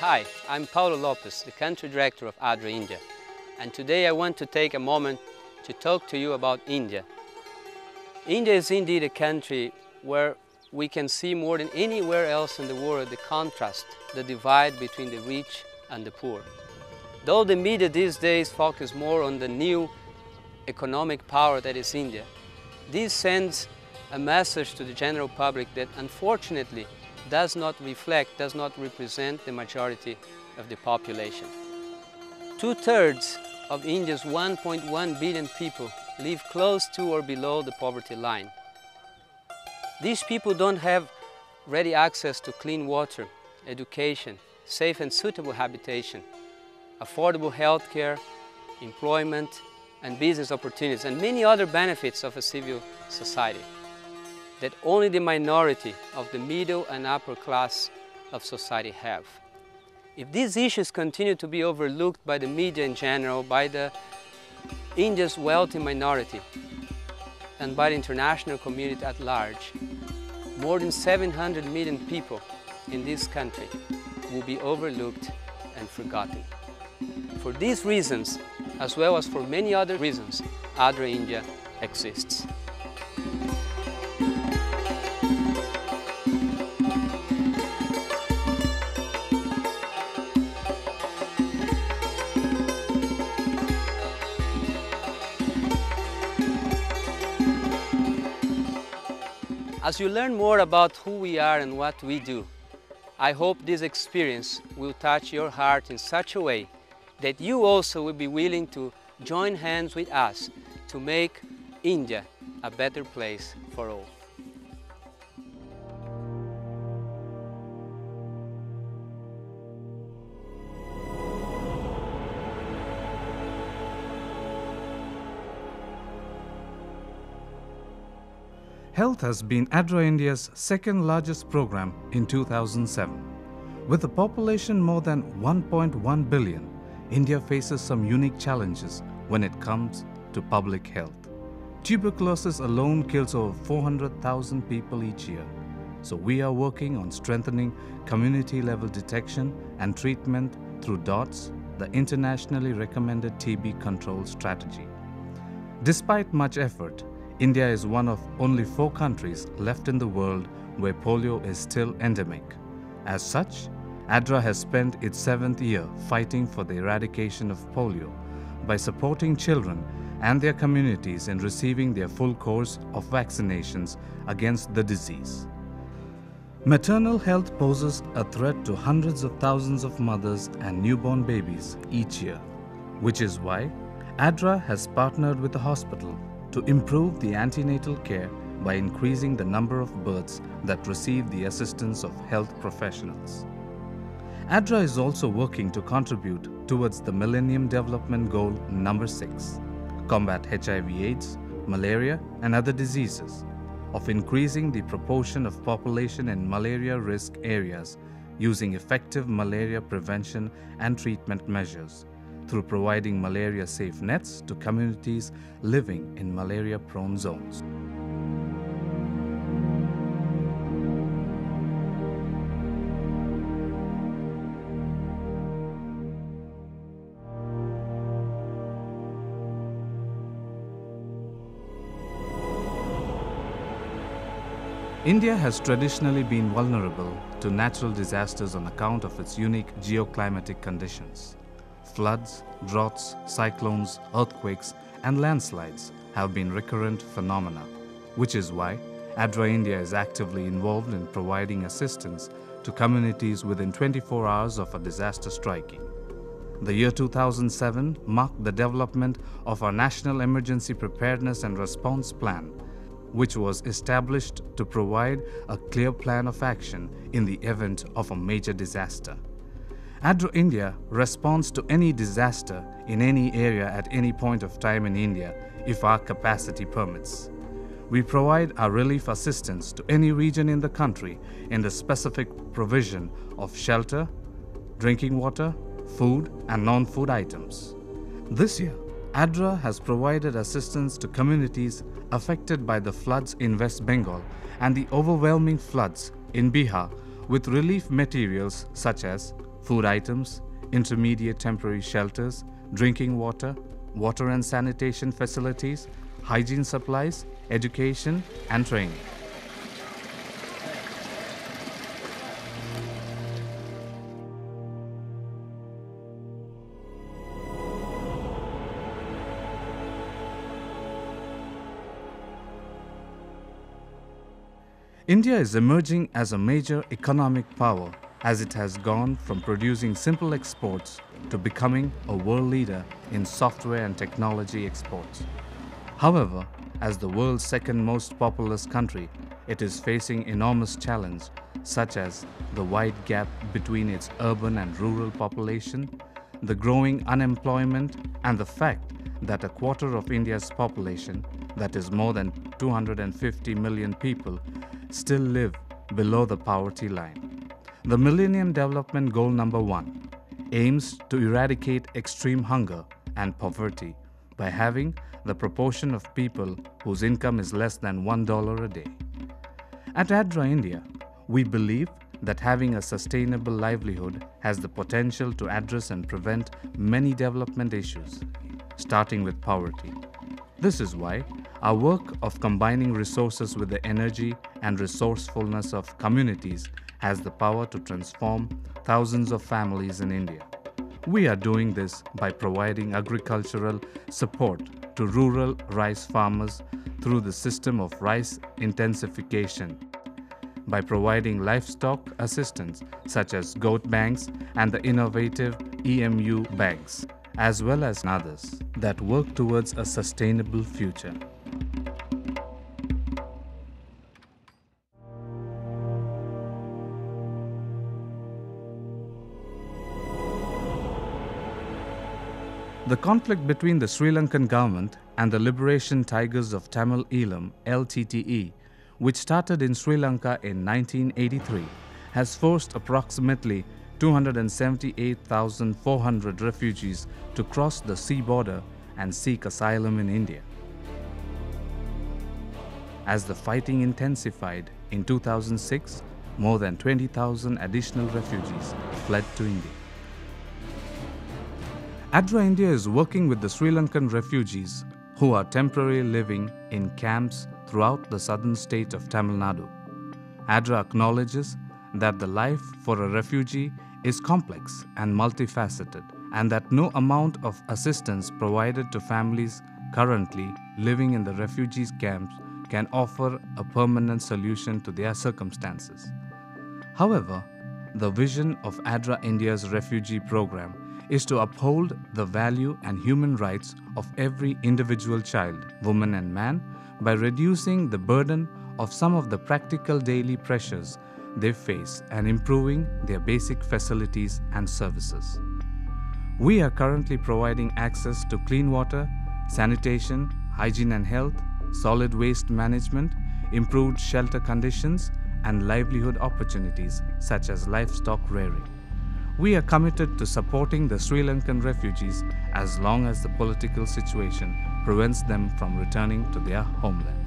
Hi, I'm Paulo Lopez, the country director of ADRA India, and today I want to take a moment to talk to you about India. India is indeed a country where we can see more than anywhere else in the world the contrast, the divide between the rich and the poor. Though the media these days focus more on the new economic power that is India, this sends a message to the general public that unfortunately does not reflect, does not represent the majority of the population. Two-thirds of India's 1.1 billion people live close to or below the poverty line. These people don't have ready access to clean water, education, safe and suitable habitation, affordable health care, employment and business opportunities, and many other benefits of a civil society that only the minority of the middle and upper class of society have. If these issues continue to be overlooked by the media in general, by the India's wealthy minority, and by the international community at large, more than 700 million people in this country will be overlooked and forgotten. For these reasons, as well as for many other reasons, ADRA India exists. As you learn more about who we are and what we do, I hope this experience will touch your heart in such a way that you also will be willing to join hands with us to make India a better place for all. Health has been ADRA India's second largest program in 2007. With a population more than 1.1 billion, India faces some unique challenges when it comes to public health. Tuberculosis alone kills over 400,000 people each year. So we are working on strengthening community level detection and treatment through DOTS, the internationally recommended TB control strategy. Despite much effort, India is one of only four countries left in the world where polio is still endemic. As such, ADRA has spent its seventh year fighting for the eradication of polio by supporting children and their communities in receiving their full course of vaccinations against the disease. Maternal health poses a threat to hundreds of thousands of mothers and newborn babies each year, which is why ADRA has partnered with the hospital to improve the antenatal care by increasing the number of births that receive the assistance of health professionals. ADRA is also working to contribute towards the Millennium Development Goal number 6, combat HIV/AIDS, malaria and other diseases, of increasing the proportion of population in malaria risk areas using effective malaria prevention and treatment measures through providing malaria safe nets to communities living in malaria prone zones. India has traditionally been vulnerable to natural disasters on account of its unique geoclimatic conditions. Floods, droughts, cyclones, earthquakes, and landslides have been recurrent phenomena, which is why ADRA India is actively involved in providing assistance to communities within 24 hours of a disaster striking. The year 2007 marked the development of our National Emergency Preparedness and Response Plan, which was established to provide a clear plan of action in the event of a major disaster. ADRA India responds to any disaster in any area at any point of time in India if our capacity permits. We provide our relief assistance to any region in the country in the specific provision of shelter, drinking water, food, and non food items. This year, ADRA has provided assistance to communities affected by the floods in West Bengal and the overwhelming floods in Bihar with relief materials such as food items, intermediate temporary shelters, drinking water, water and sanitation facilities, hygiene supplies, education, and training. India is emerging as a major economic power as it has gone from producing simple exports to becoming a world leader in software and technology exports. However, as the world's second most populous country, it is facing enormous challenges such as the wide gap between its urban and rural population, the growing unemployment, and the fact that a quarter of India's population, that is more than 250 million people, still live below the poverty line. The Millennium Development Goal number 1 aims to eradicate extreme hunger and poverty by having the proportion of people whose income is less than $1 a day. At ADRA India, we believe that having a sustainable livelihood has the potential to address and prevent many development issues, starting with poverty. This is why our work of combining resources with the energy and resourcefulness of communities has the power to transform thousands of families in India. We are doing this by providing agricultural support to rural rice farmers through the system of rice intensification, by providing livestock assistance such as goat banks and the innovative EMU banks, as well as others that work towards a sustainable future. The conflict between the Sri Lankan government and the Liberation Tigers of Tamil Eelam LTTE, which started in Sri Lanka in 1983, has forced approximately 278,400 refugees to cross the sea border and seek asylum in India. As the fighting intensified in 2006, more than 20,000 additional refugees fled to India. ADRA India is working with the Sri Lankan refugees who are temporarily living in camps throughout the southern state of Tamil Nadu. ADRA acknowledges that the life for a refugee is complex and multifaceted, and that no amount of assistance provided to families currently living in the refugees' camps can offer a permanent solution to their circumstances. However, the vision of ADRA India's refugee program is to uphold the value and human rights of every individual child, woman, and man by reducing the burden of some of the practical daily pressures they face and improving their basic facilities and services. We are currently providing access to clean water, sanitation, hygiene and health, solid waste management, improved shelter conditions, and livelihood opportunities such as livestock rearing. We are committed to supporting the Sri Lankan refugees as long as the political situation prevents them from returning to their homeland.